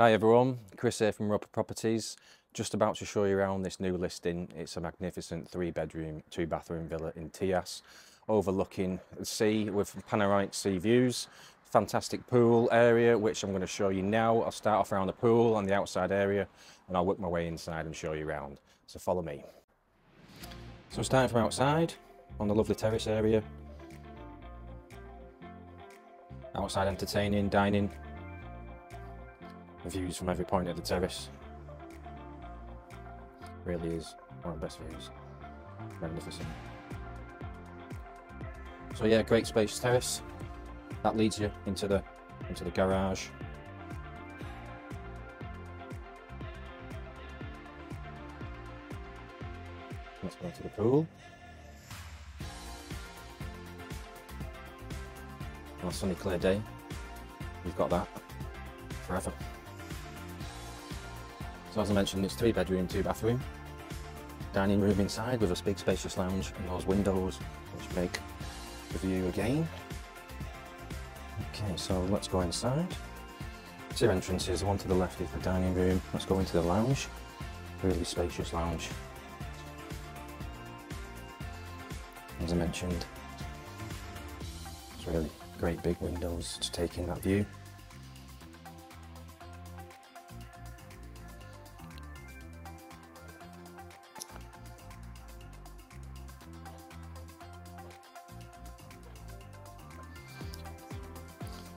Hi everyone, Chris here from Roper Properties. Just about to show you around this new listing. It's a magnificent three bedroom, two bathroom villa in Tias, overlooking the sea with panoramic sea views. Fantastic pool area, which I'm going to show you now. I'll start off around the pool and the outside area and I'll work my way inside and show you around. So follow me. So starting from outside, on the lovely terrace area. Outside entertaining, dining, views from every point of the terrace. Really is one of the best views. Magnificent. So yeah, great spacious terrace. That leads you into the into the garage. Let's go to the pool. On a sunny clear day, you've got that forever. So as I mentioned, it's three bedroom, two bathroom. Dining room inside with a big spacious lounge and those windows which make the view again. Okay, so let's go inside. Two entrances, one to the left is the dining room. Let's go into the lounge. Really spacious lounge. As I mentioned, it's really great big windows to take in that view.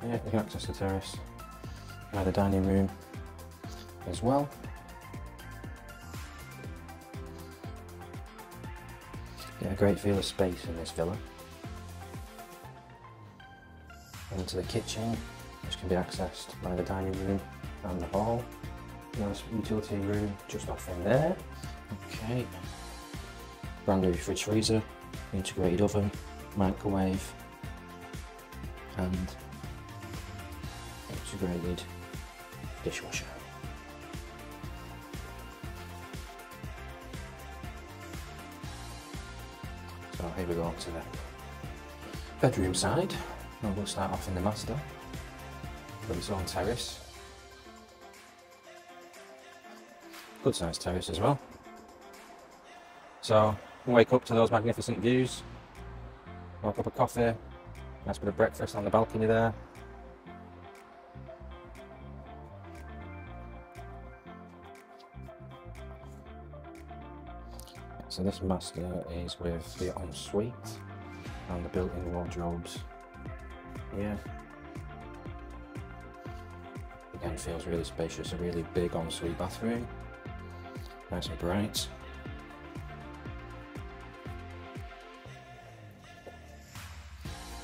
Yeah, you can access the terrace by the dining room as well. Get a great feel of space in this villa. Into the kitchen, which can be accessed by the dining room and the hall. Nice utility room just off in there. Okay. Brand new fridge freezer, integrated oven, microwave, and integrated dishwasher. So here we go to the bedroom side. We'll start off in the master with its own terrace. Good sized terrace as well. So wake up to those magnificent views, have a cup of coffee, nice bit of breakfast on the balcony there, So this master is with the ensuite and the built-in wardrobes here. Again, feels really spacious, a really big ensuite bathroom. Nice and bright.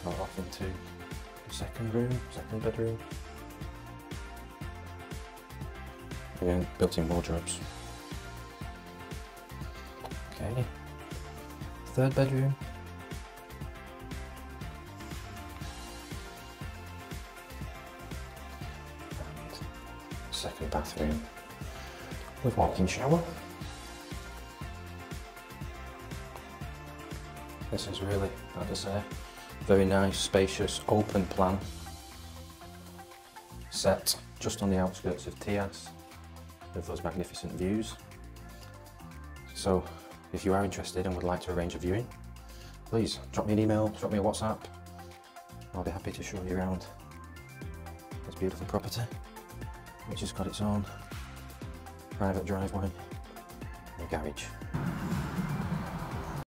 Go off into the second room, second bedroom. Again, built-in wardrobes. Okay. Third bedroom. And second bathroom with walk-in shower. This is really, I say, very nice, spacious, open plan. Set just on the outskirts of Tias with those magnificent views. So if you are interested and would like to arrange a viewing, please drop me an email, drop me a WhatsApp. I'll be happy to show you around this beautiful property, which has got its own private driveway and garage.